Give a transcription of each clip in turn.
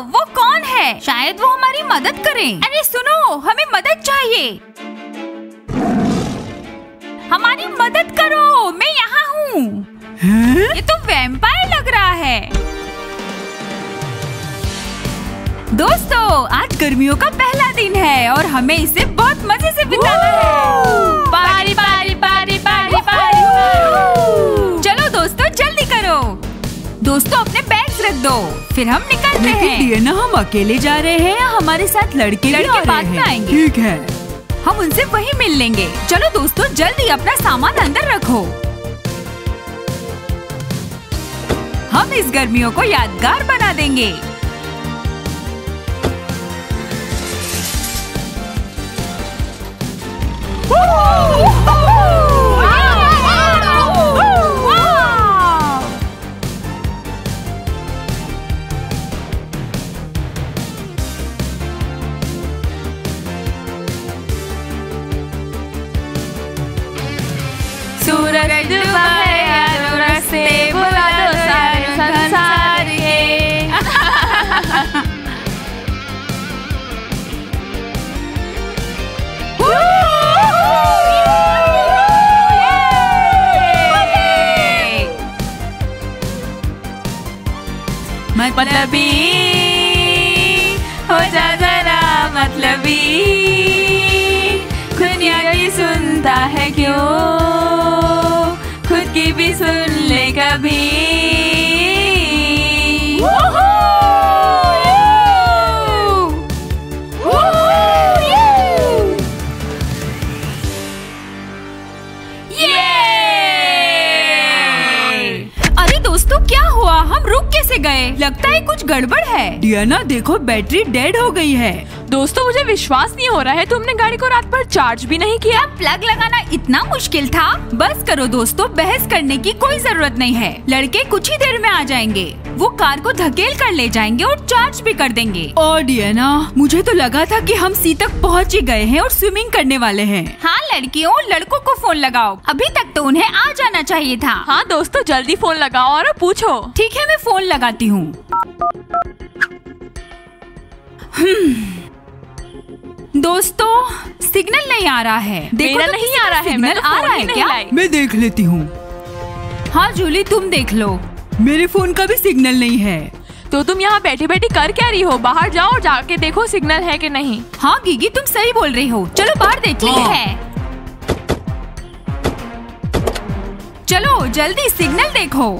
वो कौन है? शायद वो हमारी मदद करे। अरे सुनो हमें मदद चाहिए। हमारी मदद करो मैं यहाँ हूँ। ये तो वैम्पायर लग रहा है। दोस्तों आज गर्मियों का पहला दिन है और हमें इसे बहुत मज़े से बिताना है। दो। फिर हम निकलते हैं। डियना हम अकेले जा रहे हैं या हमारे साथ लड़के लड़के बाद में हैं? आएँगे। ठीक है। हम उनसे वहीं मिल लेंगे। चलो दोस्तों जल्दी अपना सामान अंदर रखो। हम इस गर्मियों को यादगार बना देंगे। सूरज मतलबी हो जा जरा मतलबी। दुनिया की सुनता है क्यों? भी सुन ले कभी। अरे दोस्तों क्या हुआ? हम रुक कैसे गए? लगता है कुछ गड़बड़ है। डियाना देखो बैटरी डेड हो गई है। दोस्तों मुझे विश्वास नहीं हो रहा है तुमने गाड़ी को रात भर चार्ज भी नहीं किया। प्लग लगाना इतना मुश्किल था? बस करो दोस्तों बहस करने की कोई ज़रूरत नहीं है। लड़के कुछ ही देर में आ जाएँगे। वो कार को धकेल कर ले जाएँगे और चार्ज भी कर देंगे। और डियना मुझे तो लगा था कि हम सी तक पहुँच ही गए हैं और स्विमिंग करने वाले हैं। हाँ लड़कियों लड़कों को फ़ोन लगाओ। अभी तक तो उन्हें आ जाना चाहिए था। हाँ दोस्तों जल्दी फ़ोन लगाओ और पूछो। ठीक है मैं फ़ोन लगाती हूँ। हम्म। दोस्तों सिग्नल नहीं आ रहा है। देखो मेरा तो नहीं आ रहा है मैं सिग्नल तो आ रहा है क्या? मैं देख लेती हूँ। हाँ जूली तुम देख लो। मेरे फ़ोन का भी सिग्नल नहीं है। तो तुम यहाँ बैठी बैठी कर क्या रही हो? बाहर जाओ और जाके देखो सिग्नल है कि नहीं। हाँ गीगी तुम सही बोल रही हो। चलो बाहर देखते हाँ। हैं। चलो जल्दी सिग्नल देखो।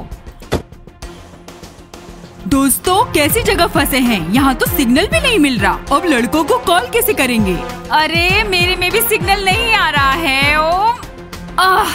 दोस्तों, कैसी जगह फंसे हैं? यहाँ तो सिग्नल भी नहीं मिल रहा। अब लड़कों को कॉल कैसे करेंगे? अरे, मेरे में भी सिग्नल नहीं आ रहा है ओ आह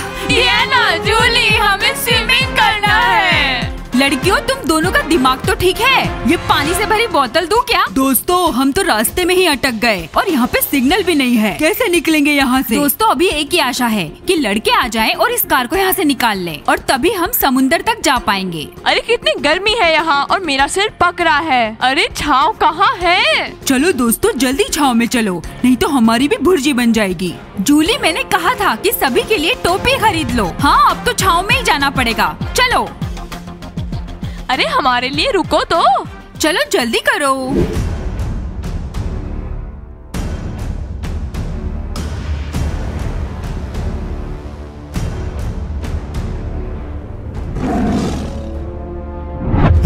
ना, जूली, हमें स्विमिंग करना है। लड़कियों तुम दोनों का दिमाग तो ठीक है। ये पानी से भरी बोतल दूँ क्या? दोस्तों हम तो रास्ते में ही अटक गए और यहाँ पे सिग्नल भी नहीं है। कैसे निकलेंगे यहाँ से? दोस्तों अभी एक ही आशा है कि लड़के आ जाएँ और इस कार को यहाँ से निकाल लें और तभी हम समुंदर तक जा पाएँगे। अरे कितनी गर्मी है यहाँ और मेरा सिर पक रहा है। अरे छाव कहाँ है? चलो दोस्तों जल्दी छाव में चलो नहीं तो हमारी भी भुर्जी बन जाएगी। जूली मैंने कहा था कि सभी के लिए टोपी खरीद लो। हाँ अब तो छाव में ही जाना पड़ेगा। चलो। अरे हमारे लिए रुको तो। चलो जल्दी करो।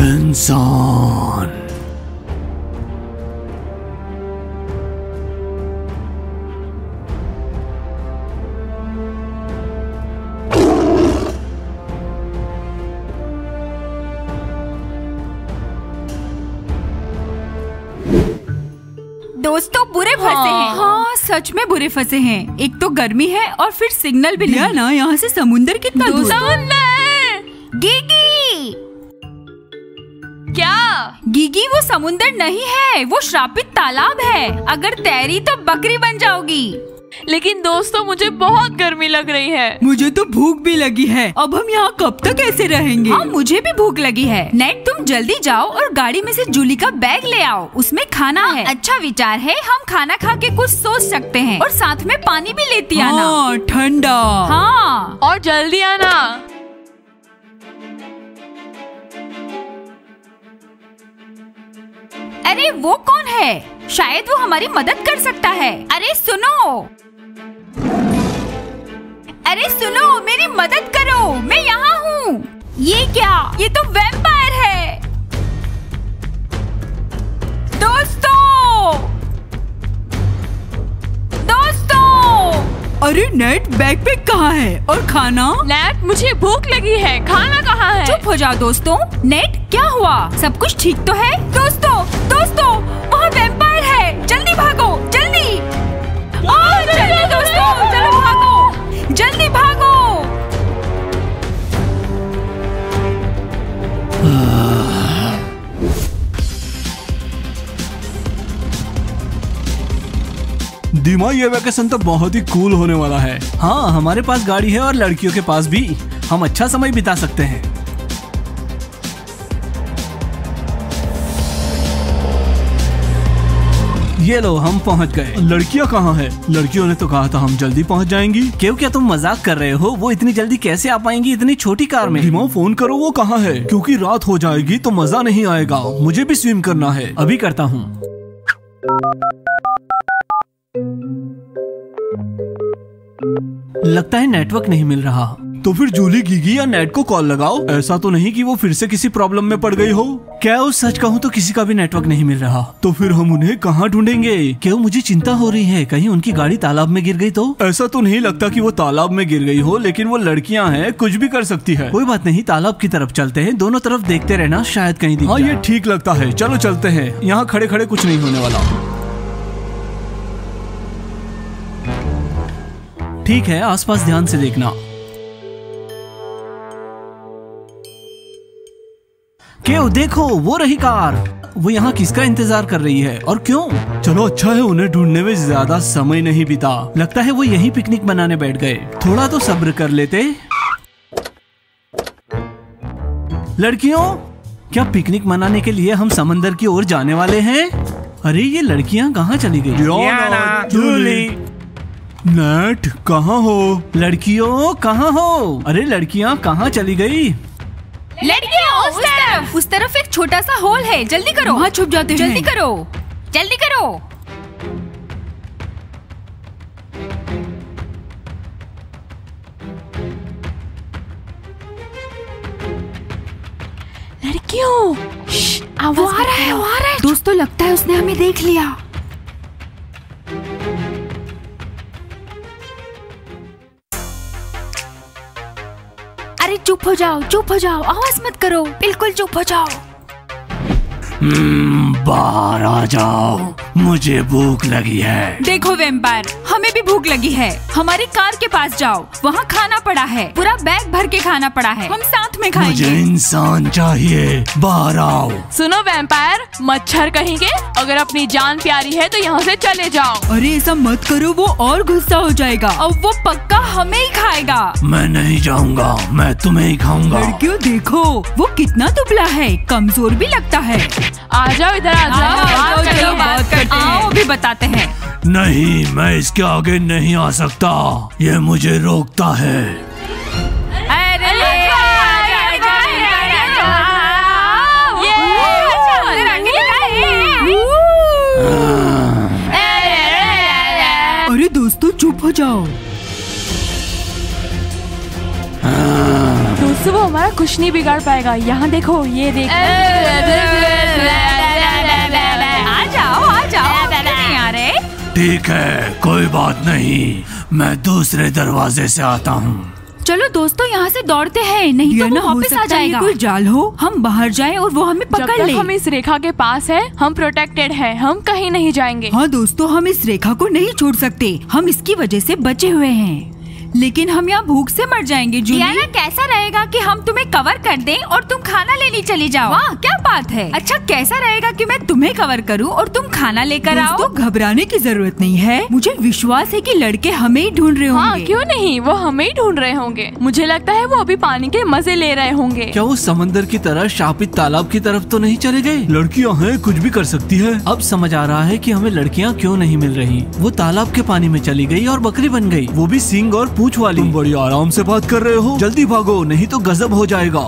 इंसान बुरे फंसे हैं। हाँ। सच में बुरे फंसे हैं। एक तो गर्मी है और फिर सिग्नल भी नहीं। ना यहाँ से समुंदर कितना दूर? है? समुंदर! गिगी! क्या? गिगी वो समुंदर नहीं है। वो श्रापित तालाब है। अगर तैरी तो बकरी बन जाओगी। लेकिन दोस्तों मुझे बहुत गर्मी लग रही है। मुझे तो भूख भी लगी है। अब हम यहाँ कब तक ऐसे रहेंगे? हाँ मुझे भी भूख लगी है। नेट तुम जल्दी जाओ और गाड़ी में से जूली का बैग ले आओ। उसमें खाना है अच्छा विचार है हम खाना खा के कुछ सोच सकते हैं। और साथ में पानी भी लेती आना। हाँ ठंडा। हाँ और जल्दी आना। अरे वो कौन है? शायद वो हमारी मदद कर सकता है। अरे सुनो। अरे सुनो मेरी मदद करो। मैं यहाँ हूँ। ये क्या? ये तो वेम्पायर है। दोस्तों! दोस्तों! अरे नेट बैकपैक कहाँ है? और खाना? नेट मुझे भूख लगी है। खाना कहाँ है? चुप हो जाओ दोस्तों। नेट क्या हुआ? सब कुछ ठीक तो है? दोस्तों दोस्तों दिमा ये वैकेशन तो बहुत ही कूल होने वाला है। हाँ हमारे पास गाड़ी है और लड़कियों के पास भी। हम अच्छा समय बिता सकते हैं। ये लो हम पहुँच गए। लड़कियाँ कहाँ है? लड़कियों ने तो कहा था हम जल्दी पहुँच जाएँगी। क्यों क्या तुम मज़ाक कर रहे हो? वो इतनी जल्दी कैसे आ पाएँगी इतनी छोटी कार में? दिमा फ़ोन करो वो कहाँ है? क्योंकि रात हो जाएगी तो मज़ा नहीं आएगा। मुझे भी स्विम करना है। अभी करता हूँ। लगता है नेटवर्क नहीं मिल रहा। तो फिर जूली गीगी या नेट को कॉल लगाओ। ऐसा तो नहीं कि वो फिर से किसी प्रॉब्लम में पड़ गई हो। क्या उस सच कहूँ तो किसी का भी नेटवर्क नहीं मिल रहा। तो फिर हम उन्हें कहाँ ढूंढेंगे? क्यों मुझे चिंता हो रही है? कहीं उनकी गाड़ी तालाब में गिर गई तो? ऐसा तो नहीं लगता कि वो तालाब में गिर गई हो लेकिन वो लड़कियाँ हैं कुछ भी कर सकती है। कोई बात नहीं तालाब की तरफ़ चलते हैं। दोनों तरफ़ देखते रहना शायद कहीं दिख हाँ ये ठीक लगता है। चलो चलते हैं। यहाँ खड़े खड़े कुछ नहीं होने वाला। ठीक है आसपास ध्यान से देखना। क्यों देखो वो रही कार। वो यहाँ किसका इंतज़ार कर रही है? और क्यों? चलो अच्छा है उन्हें ढूँढने में ज़्यादा समय नहीं बीता। लगता है वो यही पिकनिक मनाने बैठ गए। थोड़ा तो सब्र कर लेते। लड़कियों क्या पिकनिक मनाने के लिए हम समंदर की ओर जाने वाले हैं? अरे ये लड़कियाँ कहाँ चली गई? जूली। नेट कहाँ हो? लड़कियों कहाँ हो? अरे लड़कियाँ कहाँ चली गई? लड़कियों उस तरफ़। उस तरफ़ एक छोटा सा होल है। जल्दी करो। वहाँ छुप जाते हैं। जल्दी करो। जल्दी करो। लड़कियों वो आ रहा है वो आ रहा है। दोस्तों लगता है उसने हमें देख लिया। चुप हो जाओ चुप हो जाओ। आवाज़ मत करो। बिल्कुल चुप हो जाओ। बाहर आ जाओ। मुझे भूख लगी है। देखो वेम्पायर हमें भी भूख लगी है। हमारी कार के पास जाओ। वहाँ खाना पड़ा है। पूरा बैग भर के खाना पड़ा है। हम साथ में खाएँगे। मुझे इंसान चाहिए। बाहर आओ। सुनो वेम्पायर मच्छर कहेंगे अगर अपनी जान प्यारी है तो यहाँ से चले जाओ। अरे ऐसा मत करो वो और गुस्सा हो जाएगा। अब वो पक्का हमें ही खाएगा। मैं नहीं जाऊँगा। मैं तुम्हें ही खाऊँगा। लड़कियों देखो वो कितना दुबला है। कमज़ोर भी लगता है। आ जाओ इधर आ जाओ आओ, हैं भी बताते हैं नहीं मैं इसके आगे नहीं आ सकता ये मुझे रोकता है अरे अरे दोस्तों चुप हो जाओ दोस्तों वो हमारा कुछ नहीं बिगाड़ पाएगा यहाँ देखो ये देख ठीक है कोई बात नहीं। मैं दूसरे दरवाजे से आता हूँ। चलो दोस्तों यहाँ से दौड़ते हैं। नहीं तो वो हो वापस सकता आ जाएगा कोई जाल हो। हम बाहर जाएँ और वो हमें जब पकड़ तक ले। हम इस रेखा के पास है हम प्रोटेक्टेड है हम कहीं नहीं जाएँगे। हाँ दोस्तों हम इस रेखा को नहीं छोड़ सकते। हम इसकी वजह से बचे हुए हैं। लेकिन हम यहाँ भूख से मर जाएँगे जूली। डियाना कैसा रहेगा कि हम तुम्हें कवर कर दें और तुम खाना लेने चली जाओ? वाह क्या बात है। अच्छा कैसा रहेगा कि मैं तुम्हें कवर करूँ और तुम खाना लेकर आओ? दोस्तों घबराने की ज़रूरत नहीं है। मुझे विश्वास है कि लड़के हमें ही ढूंढ रहे हाँ होंगे। क्यों नहीं? वो हमें ही ढूंढ रहे होंगे। मुझे लगता है वो अभी पानी के मज़े ले रहे होंगे। क्या वो समंदर की तरह शापित तालाब की तरफ़ तो नहीं चले गए? लड़कियाँ हैं कुछ भी कर सकती है। अब समझ आ रहा है कि हमें लड़कियाँ क्यों नहीं मिल रही। वो तालाब के पानी में चली गई और बकरी बन गई वो भी सिंग और पूछ वाली। तुम बड़ी आराम से बात कर रहे हो। जल्दी भागो नहीं तो गजब हो जाएगा।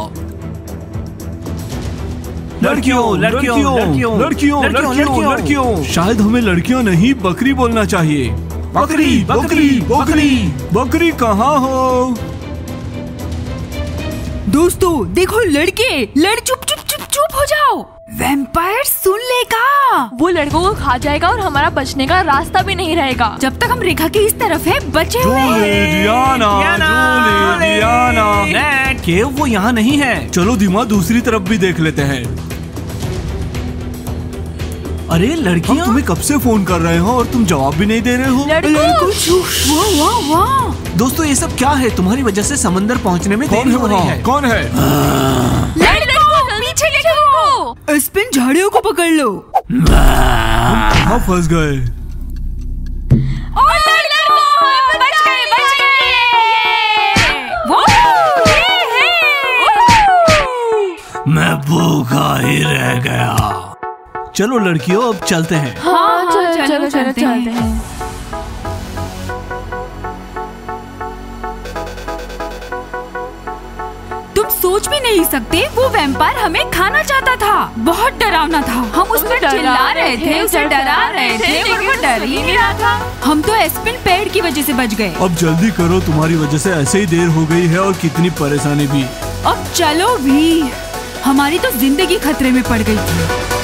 लड़कियों लड़कियों लड़कियों लड़कियों लड़कियों। लड़कियों शायद हमें लड़कियों नहीं बकरी बोलना चाहिए। बकरी बकरी बकरी। बकरी कहाँ हो? दोस्तों देखो लड़के लड़ चुप चुप चुप चुप हो जाओ। वैम्पायर सुन लेगा। वो लड़कों को खा जाएगा और हमारा बचने का रास्ता भी नहीं रहेगा। जब तक हम रेखा की इस तरफ़ है बचे हुए हैं। केव वो यहाँ नहीं है। चलो धीमा दूसरी तरफ़ भी देख लेते हैं। अरे लड़कियाँ? तुम्हें कब से फ़ोन कर रहे हो और तुम जवाब भी नहीं दे रहे हो? लड़कों! वाह वाह वाह। दोस्तों ये सब क्या है? तुम्हारी वजह से समंदर पहुँचने में देरी हो रही है। कौन है? लड़कों देखो स्पिन झाड़ियों को पकड़ लो। कहाँ फंस गए। बच गए बच गए। वो मैं भूखा ही रह गया। चलो लड़कियों अब चलते हैं। हाँ चलो, चलो चलो, चलो चलते हैं। हैं। सोच भी नहीं सकते वो वैम्पायर हमें खाना चाहता था। बहुत डरावना था। हम उस पर डरा चिल्ला रहे थे उसे डरा रहे थे पर वो डर ही नहीं रहा था। हम तो एस्पिन पेड़ की वजह से बच गए। अब जल्दी करो तुम्हारी वजह से ऐसे ही देर हो गई है और कितनी परेशानी भी। अब चलो भी। हमारी तो ज़िंदगी खतरे में पड़ गई थी।